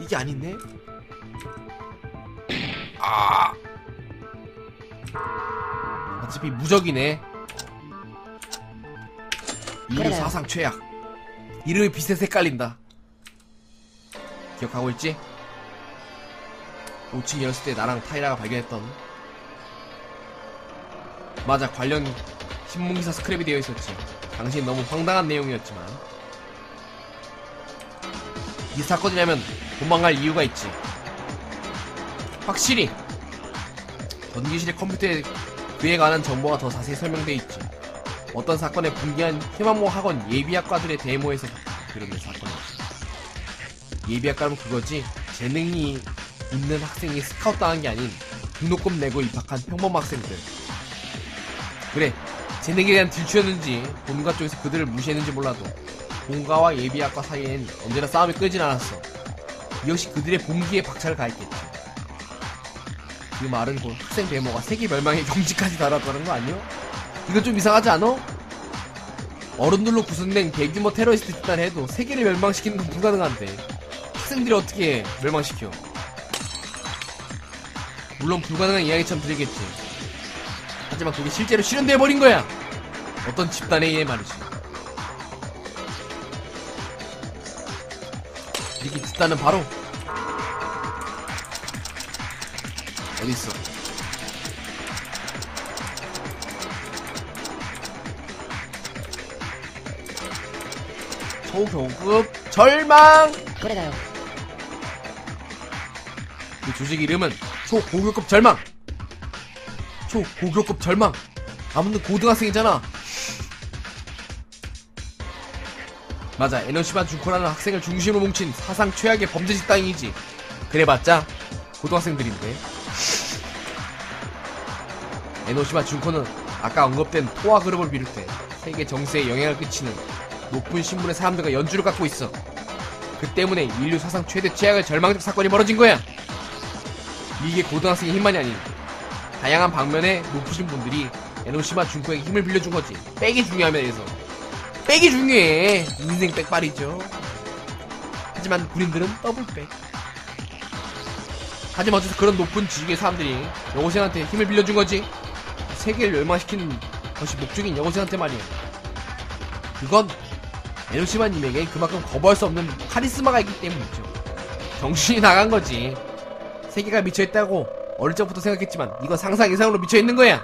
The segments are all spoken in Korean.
이게 아닌데? 아. 어차피 무적이네. 그래요. 사상 최악. 이름이 빛에 색깔린다. 기억하고 있지? 5층 열었을 때 나랑 타이라가 발견했던. 맞아 관련 신문기사 스크랩이 되어 있었지. 당신 너무 황당한 내용이었지만 이 사건이라면 도망갈 이유가 있지. 확실히 전기실의 컴퓨터에 그에 관한 정보가 더 자세히 설명되어 있지. 어떤 사건에 분기한 희망모 학원 예비학과들의 데모에서 비롯된 사건이었지. 예비학과는 그거지. 재능이 있는 학생이 스카웃 당한 게 아닌 등록금 내고 입학한 평범 학생들. 그래. 재능에 대한 딜추였는지 본가 쪽에서 그들을 무시했는지 몰라도 본가와 예비학과 사이엔 언제나 싸움이 끄진 않았어 이 역시 그들의 봉기에 박차를 가했겠지 그 말은 곧 학생 데모가 세계 멸망의 경지까지 달았다는 거 아니요? 이건 좀 이상하지 않아? 어른들로 구성된 대규모 테러리스트 집단 해도 세계를 멸망시키는 건 불가능한데 학생들이 어떻게 멸망시켜? 물론 불가능한 이야기처럼 들리겠지. 하지만 그게 실제로 실현되어 버린 거야. 어떤 집단에 의해 말이지. 집단은 바로 어디 있어? 초고급 절망. 그래가요. 이 조직 이름은 초고교급 절망. 초고교급 절망. 아무튼 고등학생이잖아. 맞아, 에너시바 준코라는 학생을 중심으로 뭉친 사상 최악의 범죄 집단이지. 그래봤자 고등학생들인데. 에노시마 준코는 아까 언급된 토화 그룹을 비롯해 세계 정세에 영향을 끼치는 높은 신분의 사람들과 연주를 갖고 있어. 그 때문에 인류 사상 최대 최악의 절망적 사건이 벌어진 거야. 이게 고등학생의 힘만이 아닌 다양한 방면에 높으신 분들이 에노시마 준코에게 힘을 빌려준 거지. 백이 중요하면 해서. 백이 중요해. 인생 백발이죠. 하지만 군인들은 더블백. 하지만 어째서 그런 높은 지식의 사람들이 여고생한테 힘을 빌려준 거지. 세계를 멸망시키는 것이 목적인 여고생한테 말이야. 그건 에노시마님에게 그만큼 거부할 수 없는 카리스마가 있기 때문이죠. 정신이 나간 거지. 세계가 미쳐있다고 어릴 적부터 생각했지만 이건 상상 이상으로 미쳐있는 거야.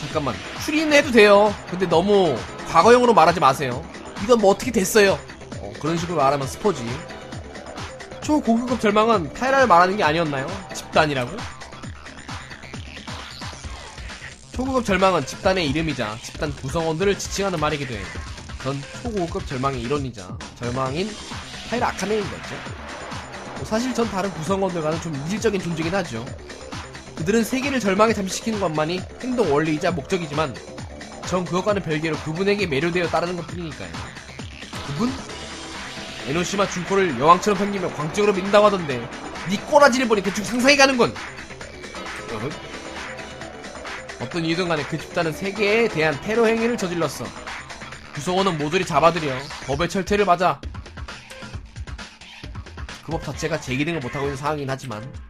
잠깐만 추리는 해도 돼요. 근데 너무 과거형으로 말하지 마세요. 이건 뭐 어떻게 됐어요. 어, 그런 식으로 말하면 스포지. 초고급급 절망은 타이라를 말하는 게 아니었나요? 집단이라고? 초고급 절망은 집단의 이름이자 집단 구성원들을 지칭하는 말이기도 해요. 전 초고급 절망의 일원이자 절망인 타이라 아카네인 거죠. 뭐 사실 전 다른 구성원들과는 좀 이질적인 존재긴 하죠. 그들은 세계를 절망에 잠식시키는 것만이 행동 원리이자 목적이지만 전 그것과는 별개로 그분에게 매료되어 따르는 것 뿐이니까요. 그분? 에노시마 준코를 여왕처럼 생기며 광적으로 믿는다고 하던데 니 꼬라지를 보니 대충 상상이 가는군! 어떤 이유든 간에 그 집단은 세계에 대한 테러 행위를 저질렀어. 구성원은 모조리 잡아들여 법의 철퇴를 맞아 그 법 자체가 제 기능을 못하고 있는 상황이긴 하지만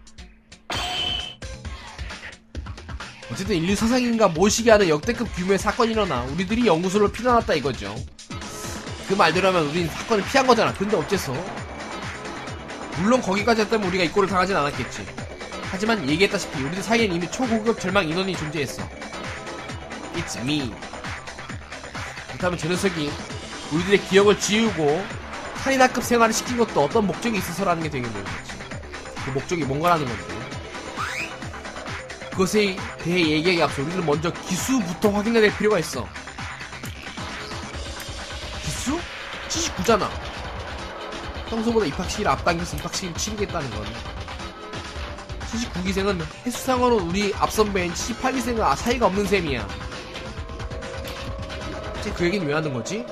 어쨌든 인류 사상인가 모시게 하는 역대급 규모의 사건이 일어나 우리들이 연구소를 피난왔다 이거죠. 그 말대로 하면 우린 사건을 피한 거잖아. 근데 어째서? 물론 거기까지 했다면 우리가 이 꼴을 당하진 않았겠지. 하지만 얘기했다시피 우리들 사이엔 이미 초고급 절망 인원이 존재했어. It's me. 그렇다면 저 녀석이 우리들의 기억을 지우고 살인학급 생활을 시킨 것도 어떤 목적이 있어서라는 게 되겠네요. 그 목적이 뭔가라는 건데. 그것에 대해 얘기하기 앞서 우리는 먼저 기수부터 확인해야 될 필요가 있어. 기수? 79잖아. 평소보다 입학시기를 앞당겨서 입학시기를 치르겠다는 건. 79기생은 해수상으로 우리 앞선배인 78기생과 사이가 없는 셈이야. 대체 그 얘기는 왜 하는 거지?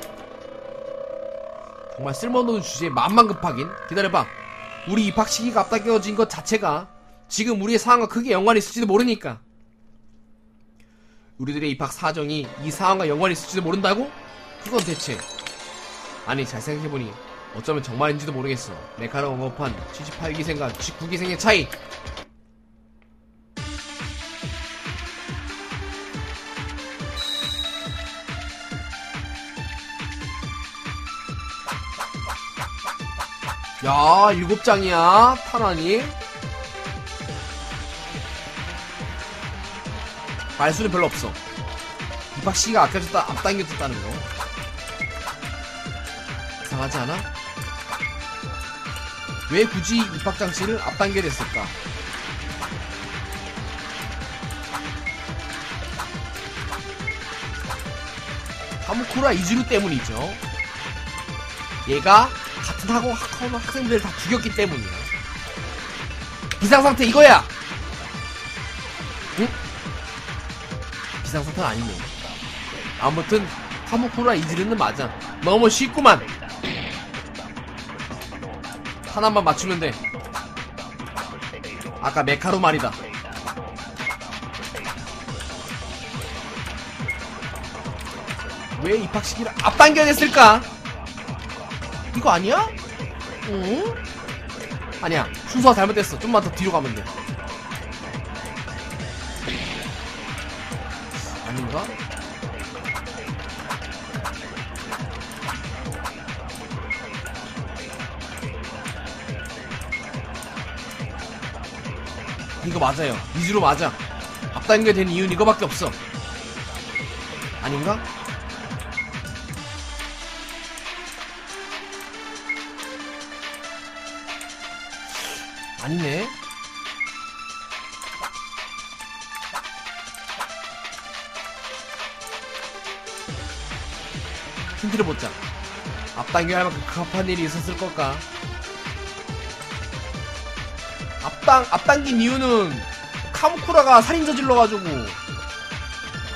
정말 쓸모없는 주제에 마음만 급하긴 기다려봐 우리 입학 시기가 앞당겨진 것 자체가 지금 우리의 상황과 크게 연관이 있을지도 모르니까. 우리들의 입학 사정이 이 상황과 연관이 있을지도 모른다고? 그건 대체? 아니 잘 생각해보니 어쩌면 정말인지도 모르겠어. 메카를 언급한 78기생과 99기생의 차이. 야 일곱 장이야. 탄환이 말수는 별로 없어 이박씨가 아껴졌다 앞당겨졌다는 거 이상하지 않아? 왜 굳이 입학장치를 앞당겨 냈을까? 카무쿠라 이즈루 때문이죠. 얘가 같은 학원 학원 학생들 다 죽였기 때문이야. 비상상태 이거야! 비상상태는 아니네. 아무튼 카무쿠라 이즈루는 맞아. 너무 쉽구만. 하나만 맞추면 돼. 아까 메카로 말이다. 왜 입학 시기를 앞당겨냈을까? 이거 아니야? 응? 아니야. 순서가 잘못됐어. 좀만 더 뒤로 가면 돼. 이거 맞아요. 위주로 맞아. 앞당겨 된 이유는 이거밖에 없어. 아닌가? 아니네. 힌트를 보자. 앞당겨야 할 만큼 급한 일이 있었을 걸까? 앞당, 앞당긴 이유는 카무쿠라가 살인 저질러가지고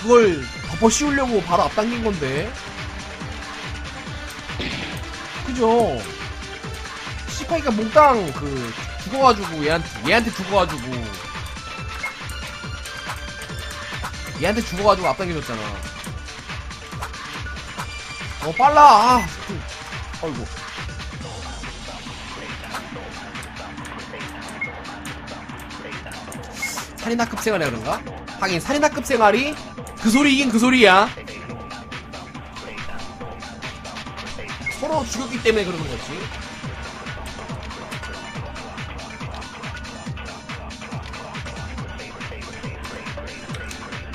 그걸 덮어 씌우려고 바로 앞당긴 건데. 그죠? 시파이가 몽땅 그 죽어가지고 얘한테 얘한테 죽어가지고 얘한테 죽어가지고 앞당겨줬잖아. 어 빨라. 아, 그, 어이구. 살인학급 생활이라 그런가? 하긴 살인학급 생활이 그 소리이긴 그 소리야. 서로 죽였기 때문에 그러는 거지.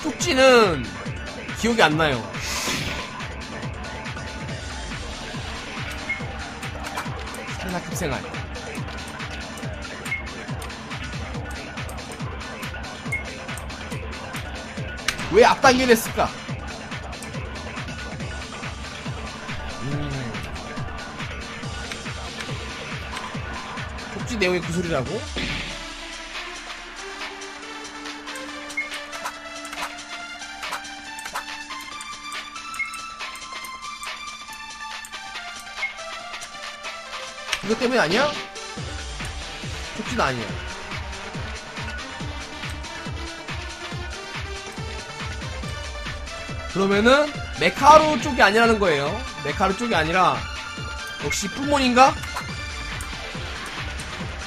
쪽지는 기억이 안 나요. 살인학급 생활. 왜 앞당겨냈을까? 음. 쪽지 내용이 그 소리라고? 이것 때문에 아니야? 쪽지는 아니야. 그러면은 메카루 쪽이 아니라는 거예요. 메카루 쪽이 아니라 역시 뿔몬인가?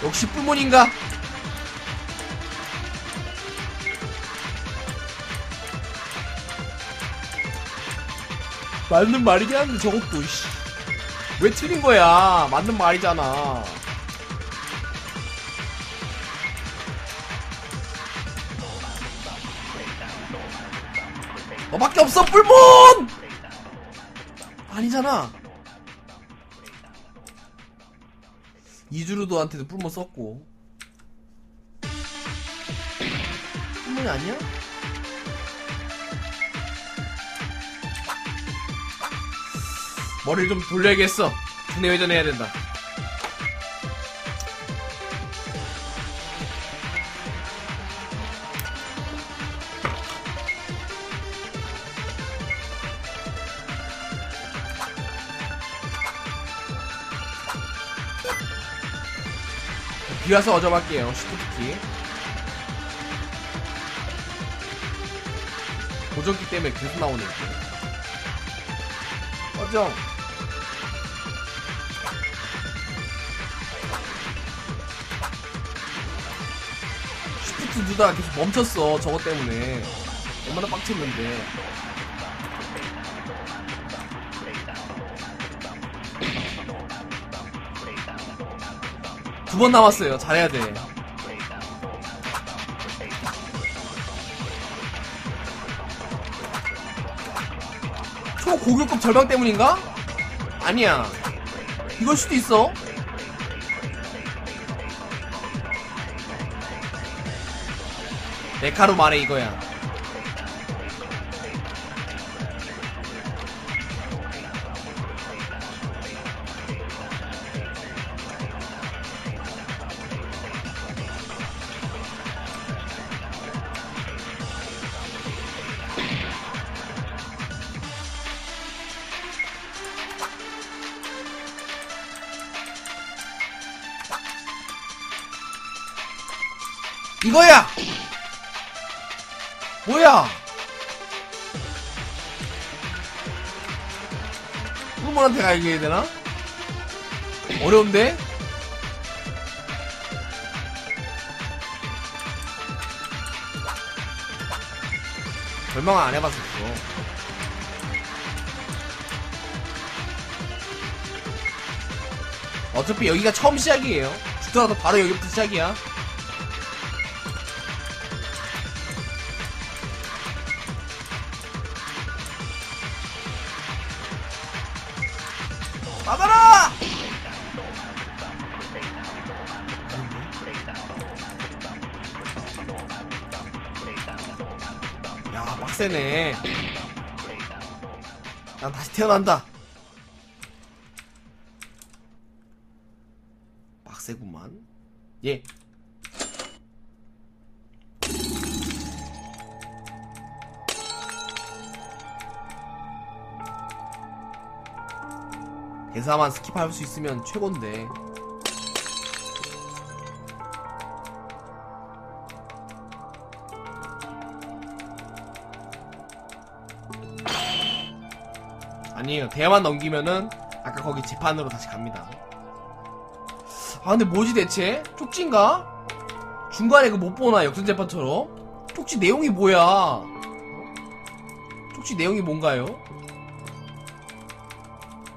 역시 뿔몬인가? 맞는 말이긴 한데 저것도 씨. 왜 틀린 거야? 맞는 말이잖아. 너밖에 없어 뿔몬! 아니잖아. 이주루도한테도 뿔몬 썼고. 뿔몬이 아니야? 머리를 좀 돌려야겠어. 두뇌 회전해야 된다. 뒤와서 어져갈게요 슈퍼키 고정기 때문에 계속 나오네 어정! 슈프트 누다 계속 멈췄어 저거 때문에. 얼마나 빡쳤는데. 번 남았어요. 잘해야 돼. 초고교급 절방 때문인가? 아니야. 이걸 수도 있어. 메카로 말해 이거야 가야 되나? 어려운데? 절망 안 해봤었어. 어차피 여기가 처음 시작이에요. 죽더라도 바로 여기부터 시작이야. 태어난다. 빡세구만. 예. 대사만 스킵할 수 있으면 최곤데. 아니에요. 대만 넘기면은 아까 거기 재판으로 다시 갑니다. 아 근데 뭐지 대체? 쪽지인가? 중간에 그 못 보나 역전재판처럼? 쪽지 내용이 뭐야? 쪽지 내용이 뭔가요?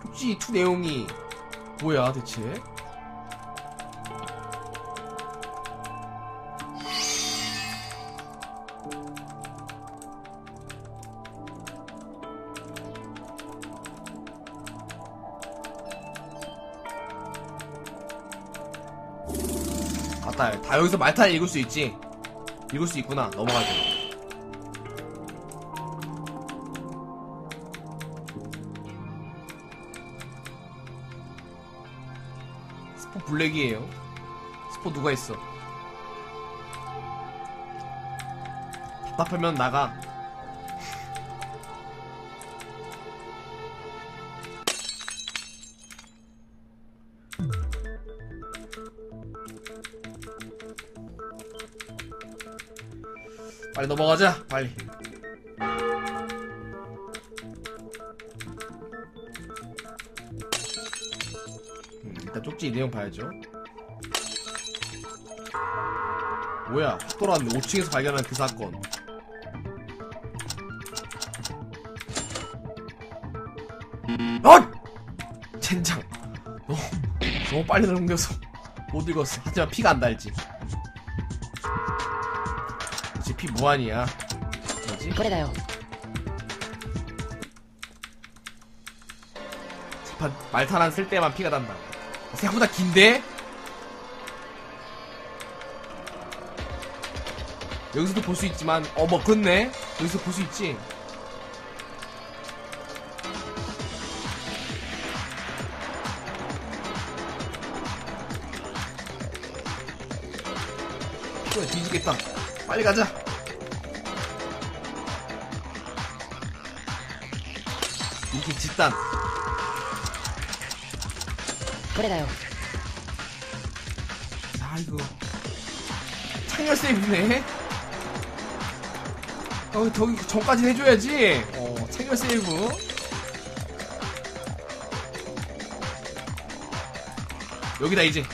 쪽지 2 내용이 뭐야 대체? 여기서 말타를 읽을 수 있지? 읽을 수 있구나. 넘어가야 돼 스포 블랙이에요. 스포 누가 있어? 답답하면 나가 빨리 넘어가자 빨리. 음, 일단 쪽지 내용 봐야죠. 뭐야 확 돌아왔네 5층에서 발견한 그 사건. 어! 젠장. 너 너무 빨리 넘겨서 못 읽었어. 하지만 피가 안 달지 DP 무한이야. 뭐지? 그래다요. 재판 말탄환 쓸 때만 피가 난다. 생각보다 긴데? 여기서도 볼 수 있지만 어머 그렇네 여기서 볼 수 있지 뒤지겠다 빨리 가자 이렇게 집단 これだよ 아 이거 창렬 세이브네 어 저기 전까지 해줘야지 어 창렬 세이브 여기다 이제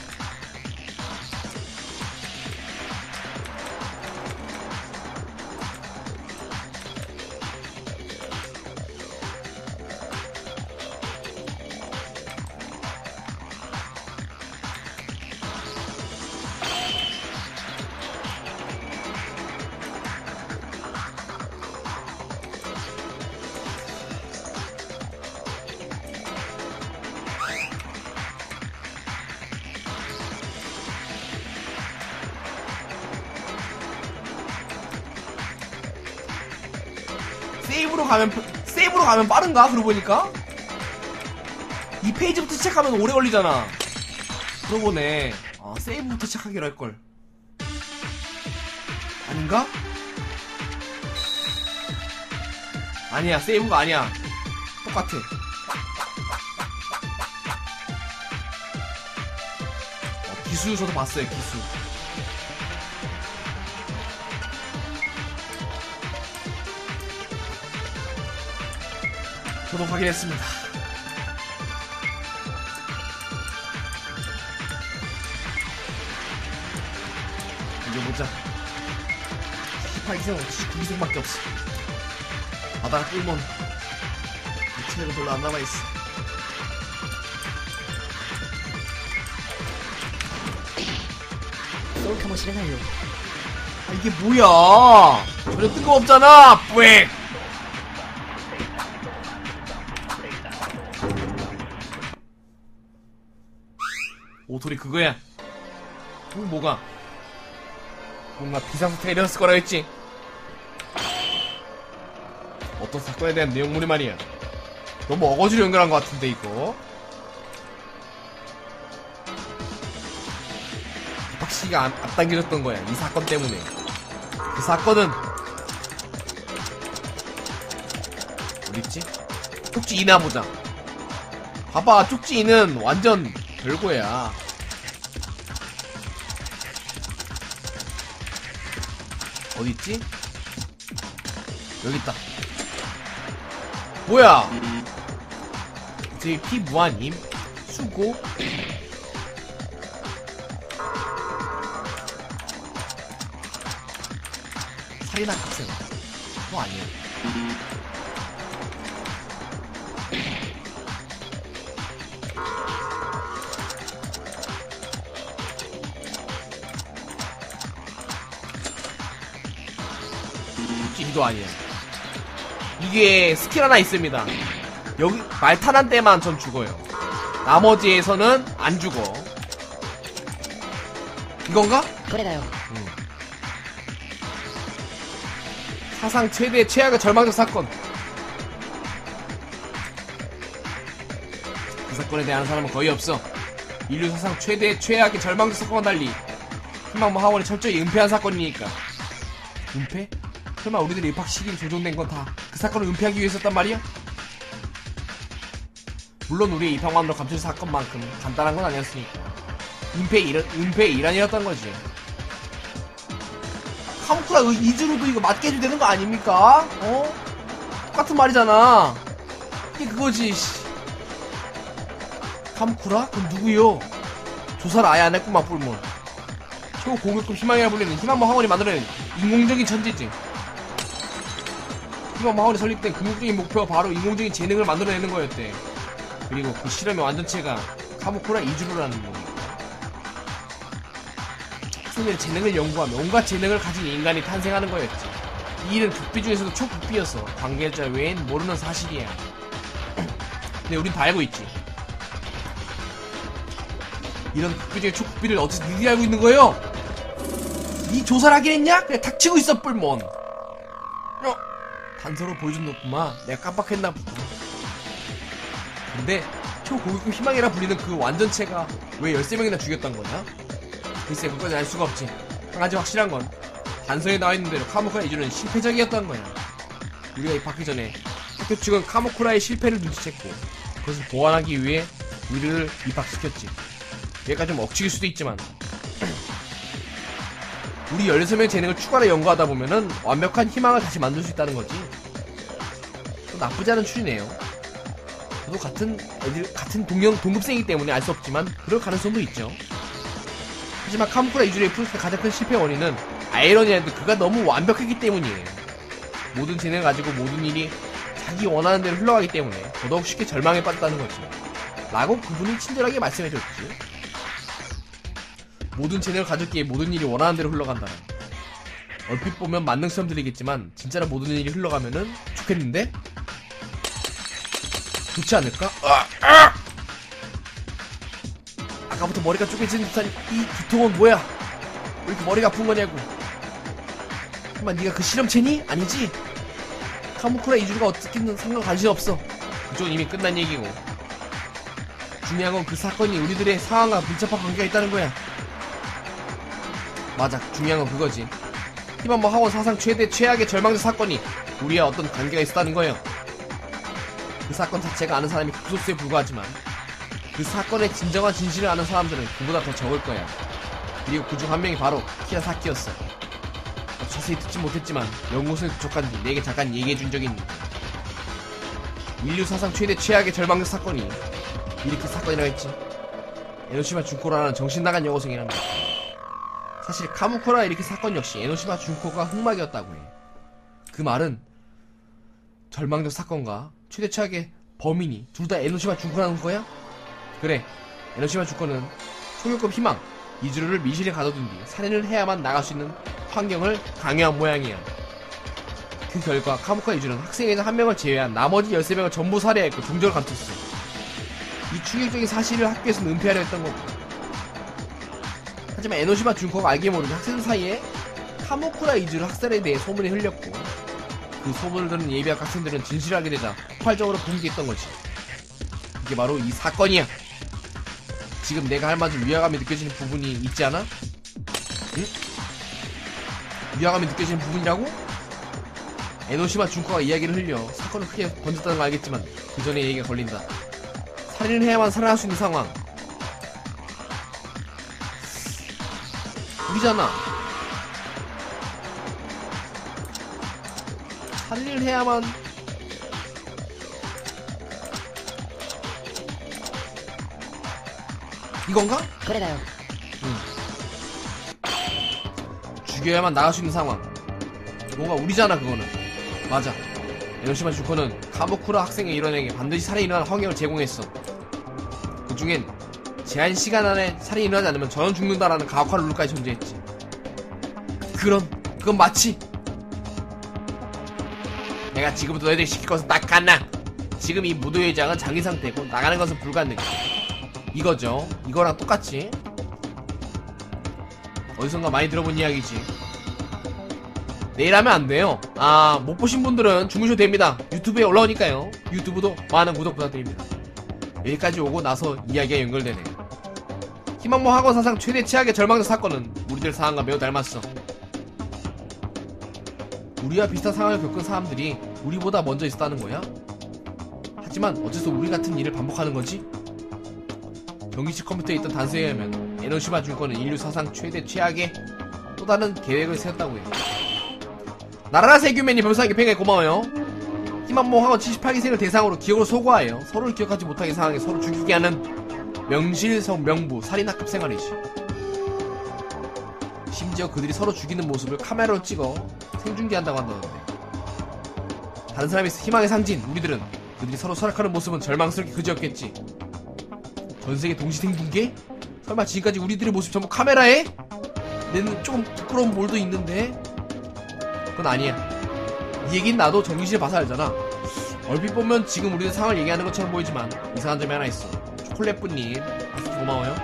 보니까 이 페이지부터 시작하면 오래 걸리잖아. 그러고 보네. 아, 세이브부터 시작하기로 할 걸. 아닌가? 아니야, 세이브가 아니야. 똑같아. 어, 기수 저도 봤어요, 기수. 저도 확인했습니다. 이제 보자. 18기성, 19기성밖에 없어. 바다가 뿔몬. 치매가 별로 안 남아있어. 아 이게 뭐야 전혀 뜬금없잖아 뿌잉! 그거야. 또 뭐가? 뭔가 비상사태가 일어났을 거라 했지. 어떤 사건에 대한 내용물이 말이야. 너무 어거지로 연결한 것 같은데, 이거. 박씨가 안- 앞당겨졌던 거야. 이 사건 때문에. 그 사건은 어딨지? 쪽지 이나 보자. 봐봐, 쪽지 이는 완전 별거야. 어딨지? 여기 있다. 뭐야? 저기 피무아님 수고 살인한 학생 그거 아니야 길이도 아니에요. 이게 스킬 하나 있습니다. 여기 말탄한 때만 전 죽어요. 나머지에서는 안 죽어. 이건가? 그래가요. 응. 사상 최대의 최악의 절망적 사건. 그 사건에 대한 사람은 거의 없어. 인류 사상 최대의 최악의 절망적 사건과 달리 희망모 하원이 철저히 은폐한 사건이니까. 은폐? 설마 우리들이 입학 시기를 조종된 건 다 그 사건을 은폐하기 위해서였단 말이야? 물론 우리의 입학만으로 감출 사건만큼 간단한 건 아니었으니까. 은폐 일, 은폐의 일환이었던 거지. 카무쿠라 그 이즈로도 이거 맞게 해도 되는 거 아닙니까? 어? 똑같은 말이잖아. 이게 그거지, 씨. 카무쿠라? 그럼 누구요? 조사를 아예 안 했구만, 뿔몬. 초고급급 희망이라 불리는 희망모 학원이 만들어낸 인공적인 천재지. 희망모 학원이 설립된 궁극적인 목표가 바로 인공적인 재능을 만들어내는 거였대. 그리고 그 실험의 완전체가 카무쿠라 이즈로라는 놈. 소년의 재능을 연구하며 온갖 재능을 가진 인간이 탄생하는 거였지. 이 일은 극비 중에서도 초극비였어. 관계자 외엔 모르는 사실이야. 근데 우린 다 알고 있지. 이런 극비 중에 초극비를 어디서 니들이 알고 있는 거예요? 니 조사를 하긴 했냐? 그냥 닥치고 있어, 뿔몬. 어? 단서로 보여준 놈구만. 내가 깜빡했나 보다. 근데 초고급급 희망이라 불리는 그 완전체가 왜 13명이나 죽였던 거냐? 글쎄 그건 알 수가 없지 한 가지 확실한 건 단서에 나와있는 대로 카모쿠라 이주는 실패적이었던 거야 우리가 입학하기 전에 학교 측은 카모쿠라의 실패를 눈치챘고 그것을 보완하기 위해 우리를 입학시켰지 얘가 좀 억측일 수도 있지만 우리 16명 재능을 추가로 연구하다 보면은 완벽한 희망을 다시 만들 수 있다는 거지 또 나쁘지 않은 추리네요 저도 같은 애들 같은 동영 동급생이기 때문에 알 수 없지만 그럴 가능성도 있죠 하지만 카무쿠라 이주리의 프로스의 가장 큰 실패 원인은 아이러니한데 그가 너무 완벽했기 때문이에요. 모든 재능을 가지고 모든 일이 자기 원하는 대로 흘러가기 때문에 더더욱 쉽게 절망에 빠졌다는 거지. 라고 그분이 친절하게 말씀해줬지. 모든 재능을 가졌기에 모든 일이 원하는 대로 흘러간다는. 얼핏 보면 만능 시험 들리겠지만 진짜로 모든 일이 흘러가면은 좋겠는데? 좋지 않을까? 아, 아! 아까부터 머리가 쪼개지는 듯한 이 두통은 뭐야? 왜 이렇게 머리가 아픈 거냐고. 설마 네가 그 실험체니? 아니지? 카무쿠라 이주가 어떻게든 상관 관심 없어. 그쪽은 이미 끝난 얘기고. 중요한 건 그 사건이 우리들의 상황과 밀접한 관계가 있다는 거야. 맞아, 중요한 건 그거지. 희망모 학원 사상 최대 최악의 절망적 사건이 우리와 어떤 관계가 있었다는 거예요. 그 사건 자체가 아는 사람이 극소수에 불과하지만 그 사건의 진정한 진실을 아는 사람들은 그보다 더 적을 거야. 그리고 그 중 한 명이 바로 키라사키였어. 자세히 듣지 못했지만 연구소에 도착한 뒤 내게 잠깐 얘기해 준 적이 있는데 인류 사상 최대 최악의 절망적 사건이 이렇게 사건이라고 했지. 에노시마 준코라는 정신 나간 여고생이란다. 사실 카무코라 이렇게 사건 역시 에노시마 준코가 흑막이었다고 해. 그 말은 절망적 사건과 최대 최악의 범인이 둘 다 에노시마 준코라는 거야? 그래. 에노시마 준코는 초교급 희망 이주루를 미실에 가둬둔 뒤 살인을 해야만 나갈 수 있는 환경을 강요한 모양이야. 그 결과 카무카 이주는 학생회장 한 명을 제외한 나머지 13명을 전부 살해했고 종절을 감췄어. 이 충격적인 사실을 학교에서 은폐하려 했던 거고. 하지만 에노시마 준코가 알게 모르게 학생 사이에 카모쿠라 이주를 학살에 대해 소문이 흘렸고 그 소문을 들은 예비학 학생들은 진실을 알게 되자 폭발적으로 공개했던 거지. 이게 바로 이 사건이야. 지금 내가 할 만큼 위화감이 느껴지는 부분이 있지 않아? 응? 위화감이 느껴지는 부분이라고? 에노시마 준코가 이야기를 흘려 사건을 크게 번졌다는 걸 알겠지만 그 전에 얘기가 걸린다. 살인을 해야만 살아날 수 있는 상황. 우리잖아. 할 일 해야만. 이건가? 그래가요. 응. 죽여야만 나갈 수 있는 상황. 뭔가? 우리잖아 그거는. 맞아. 에노시마 주코는 카보쿠라 학생의 일원에게 반드시 살해 일어날 환경을 제공했어. 그 중엔 제한 시간 안에 살인이 일어나지 않으면 전원 죽는다라는 가혹한 룰까지 존재했지. 그럼, 그건 마치 내가 지금부터 너희들 시킬 것은 딱 하나. 지금 이 무도 회장은 장기 상태고 나가는 것은 불가능. 이거죠. 이거랑 똑같이. 어디선가 많이 들어본 이야기지. 내일 하면 안 돼요. 아, 못 보신 분들은 주무셔도 됩니다. 유튜브에 올라오니까요. 유튜브도 많은 구독 부탁드립니다. 여기까지 오고 나서 이야기가 연결되네요. 희망모 학원 사상 최대 최악의 절망적 사건은 우리들 상황과 매우 닮았어. 우리와 비슷한 상황을 겪은 사람들이 우리보다 먼저 있었다는 거야? 하지만 어째서 우리 같은 일을 반복하는 거지? 전기식 컴퓨터에 있던 단서에 의하면 에노시마 준권은 인류 사상 최대 최악의 또 다른 계획을 세웠다고 해요. 나라라 세규맨이 별상에게 팽에 고마워요. 희망모 학원 78기생을 대상으로 기억으로 소거하여 서로를 기억하지 못하게 상황에 서로 죽이게 하는 명실성 명부 살인학급 생활이지. 심지어 그들이 서로 죽이는 모습을 카메라로 찍어 생중계한다고 한다는데. 다른 사람이 희망의 상징 우리들은 그들이 서로 설악하는 모습은 절망스럽게 그지였겠지. 전세계 동시생중계? 설마 지금까지 우리들의 모습 전부 카메라에? 내는 조금 부끄러운 볼도 있는데 그건 아니야 이 얘긴 나도 정기실에 봐서 알잖아 얼핏 보면 지금 우리들 상황을 얘기하는 것처럼 보이지만 이상한 점이 하나 있어 플랫부님 고마워요.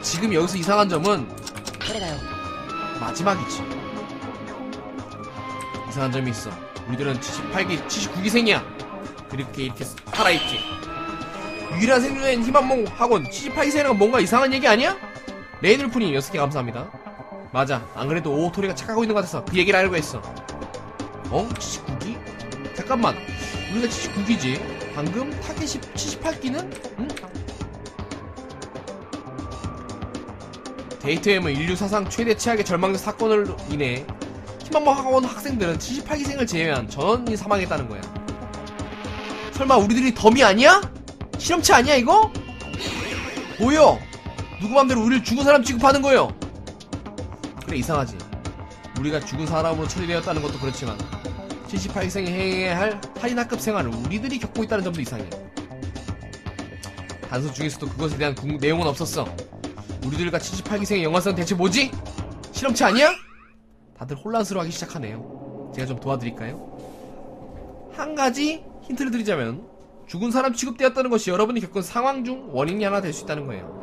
지금 여기서 이상한 점은 마지막이지. 이상한 점이 있어. 우리들은 78기 79기생이야. 그렇게 이렇게 살아있지. 유일한 생존자인 희망몽 학원 78기생이란 뭔가 이상한 얘기 아니야? 레이들프님 6개 감사합니다. 맞아. 안 그래도 오토리가 착하고 있는 것 같아서 그 얘기를 알고 했어. 어? 79기? 잠깐만. 우리가 79기지. 방금 타겟이 78기는? 응? 데이트엠은 인류 사상 최대 최악의 절망적 사건으로 인해 희망모 학원 학생들은 78기생을 제외한 전원이 사망했다는 거야. 설마 우리들이 덤이 아니야? 실험체 아니야 이거? 뭐여? 누구 맘대로 우리를 죽은 사람 취급하는 거요? 그래 이상하지. 우리가 죽은 사람으로 처리되었다는 것도 그렇지만 78기생이 행해야 할 살인학급 생활을 우리들이 겪고 있다는 점도 이상해. 단서 중에서도 그것에 대한 궁- 내용은 없었어. 우리들과 78기생의 연관성 대체 뭐지? 실험체 아니야? 다들 혼란스러워하기 시작하네요. 제가 좀 도와드릴까요? 한 가지 힌트를 드리자면 죽은 사람 취급되었다는 것이 여러분이 겪은 상황 중 원인이 하나 될 수 있다는 거예요.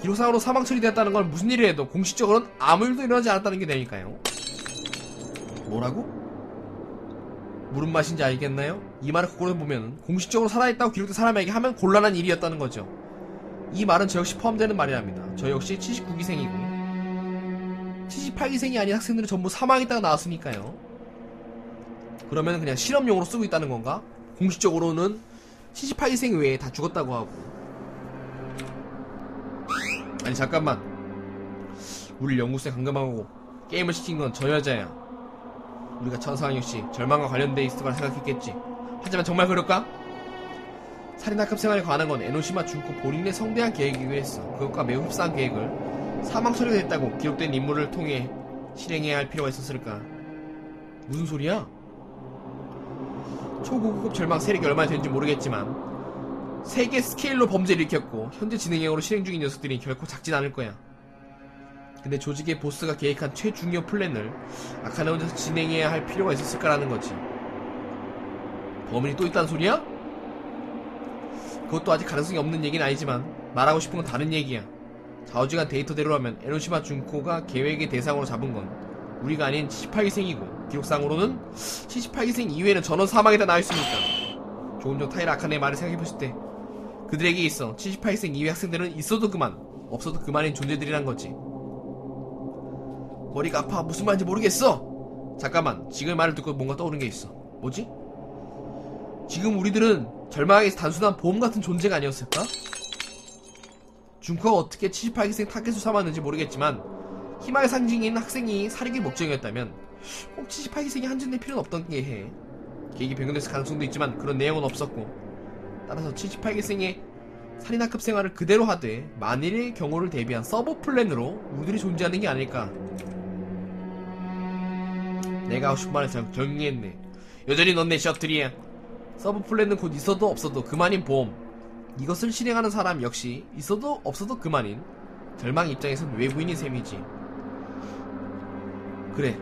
기록상으로 사망 처리되었다는 건 무슨 일을 해도 공식적으로는 아무 일도 일어나지 않았다는 게 되니까요. 뭐라고? 무슨 맛인지 알겠나요? 이 말을 거꾸로 보면 공식적으로 살아있다고 기록된 사람에게 하면 곤란한 일이었다는 거죠. 이 말은 저 역시 포함되는 말이랍니다. 저 역시 79기생이고 78기생이 아닌 학생들은 전부 사망했다가 나왔으니까요. 그러면 그냥 실험용으로 쓰고 있다는 건가? 공식적으로는 78기생 외에 다 죽었다고 하고 아니 잠깐만 우리 연구소에 감금하고 게임을 시킨 건 저 여자야 우리가 천상한 역시 절망과 관련돼 있을 거라 생각했겠지 하지만 정말 그럴까? 살인학급 생활에 관한 건 에노시마 준코 본인의 성대한 계획이기도 했어 그것과 매우 흡사한 계획을 사망 처리가 됐다고 기록된 인물을 통해 실행해야 할 필요가 있었을까 무슨 소리야? 초고급 절망 세력이 얼마나 되는지 모르겠지만 세계 스케일로 범죄를 일으켰고 현재 진행형으로 실행 중인 녀석들이 결코 작진 않을 거야. 근데 조직의 보스가 계획한 최중요 플랜을 아카네 혼자서 진행해야 할 필요가 있었을까라는 거지. 범인이 또 있다는 소리야? 그것도 아직 가능성이 없는 얘기는 아니지만 말하고 싶은 건 다른 얘기야. 좌우지간 데이터대로라면 에노시마 준코가 계획의 대상으로 잡은 건 우리가 아닌 78기생이고 기록상으로는 78기생 이외에는 전원 사망에다 나와 있으니까 조금 전 타이라 아카네의 말을 생각해봤을 때 그들에게 있어 78기생 이외 학생들은 있어도 그만 없어도 그만인 존재들이란 거지 머리가 아파 무슨 말인지 모르겠어 잠깐만 지금 말을 듣고 뭔가 떠오른 게 있어 뭐지? 지금 우리들은 절망하게 단순한 보험 같은 존재가 아니었을까? 준커가 어떻게 78기생 타겟을 삼았는지 모르겠지만 희망의 상징인 학생이 살인의 목적이었다면 꼭 78기생이 한정될 필요는 없단 게 돼. 계획이 변경됐을 가능성도 있지만 그런 내용은 없었고 따라서 78기생의 살인학급 생활을 그대로 하되 만일의 경우를 대비한 sub plan으로 우리들이 존재하는 게 아닐까 내가 하고 싶은 말을 잘 정리 했네. 여전히 넌 내 셔틀이야. sub plan은 곧 있어도 없어도 그만인 보험. 이것을 실행하는 사람 역시 있어도 없어도 그만인 절망 입장에선 외부인인 셈이지. 그래.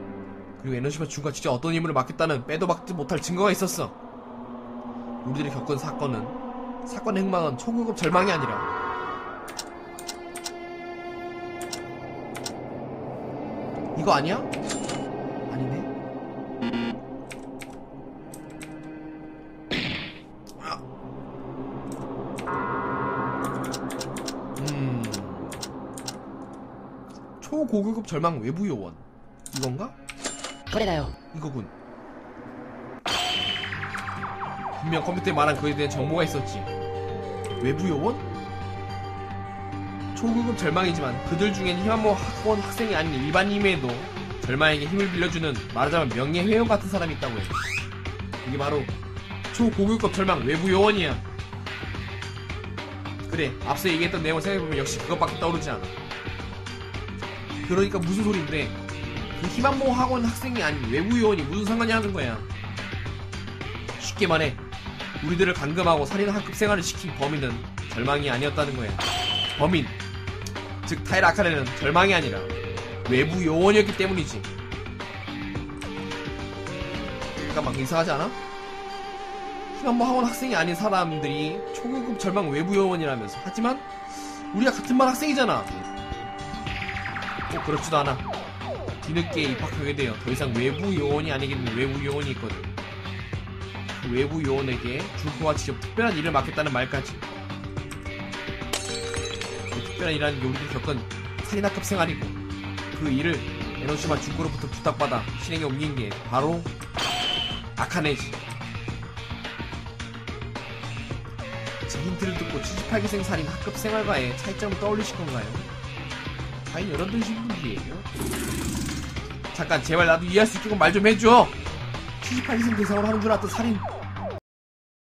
그리고 에너지바 중과 진짜 어떤 임무를 맡겠다는 빼도 박지 못할 증거가 있었어. 우리들이 겪은 사건은 사건의 흥망은 초고급 절망이 아니라. 이거 아니야? 아니네 고급 절망 외부 요원. 이건가? 그래요. 이거군. 분명 컴퓨터에 말한 그에 대한 정보가 있었지. 외부 요원? 초고급 절망이지만 그들 중엔 희망모 학원 학생이 아닌 일반인임에도 절망에게 힘을 빌려주는 말하자면 명예회원 같은 사람이 있다고 해. 이게 바로 초고급 절망 외부 요원이야. 그래 앞서 얘기했던 내용을 생각해보면 역시 그것밖에 떠오르지 않아. 그러니까 무슨 소린데 그 희망모 학원 학생이 아닌 외부 요원이 무슨 상관이 하는 거야. 쉽게 말해, 우리들을 감금하고 살인 학급 생활을 시킨 범인은 절망이 아니었다는 거야. 범인, 즉 타이라 아카네는 절망이 아니라 외부 요원이었기 때문이지. 잠깐만 이상하지 않아? 희망모 학원 학생이 아닌 사람들이 초고급 절망 외부 요원이라면서 하지만 우리가 같은 반 학생이잖아. 꼭 그렇지도 않아. 뒤늦게 입학하게 되어 더 이상 외부 요원이 아니겠는 외부 요원이 있거든. 그 외부 요원에게 준코와 직접 특별한 일을 맡겠다는 말까지. 그 특별한 일이라는 게 우리들이 겪은 살인학급 생활이고 그 일을 에노시마 준코로부터 부탁받아 실행에 옮긴 게 바로 아카네지. 제 힌트를 듣고 78기생 살인 학급 생활과의 차이점을 떠올리실 건가요? 과연 여러분들 신분들이에요? 잠깐 제발 나도 이해할 수 있게끔 말 좀 해줘. 78기생 대상으로 하는 줄 알았던 살인